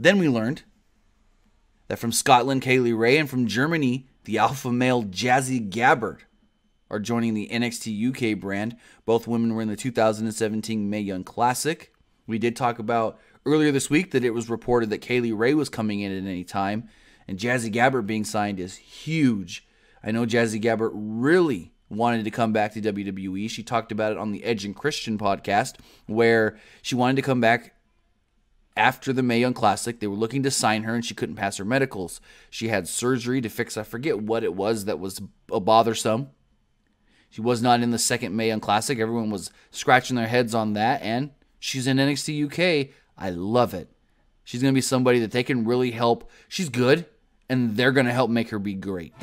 Then we learned that from Scotland, Kay Lee Ray, and from Germany, the alpha male Jazzy Gabert are joining the NXT UK brand. Both women were in the 2017 Mae Young Classic. We did talk about earlier this week that it was reported that Kay Lee Ray was coming in at any time, and Jazzy Gabert being signed is huge. I know Jazzy Gabert really wanted to come back to WWE. She talked about it on the Edge and Christian podcast, where she wanted to come back after the Mae Young Classic. They were looking to sign her, and she couldn't pass her medicals. She had surgery to fix, I forget what it was that was a bothersome. She was not in the second Mae Young Classic. Everyone was scratching their heads on that, and she's in NXT UK. I love it. She's going to be somebody that they can really help. She's good, and they're going to help make her be great.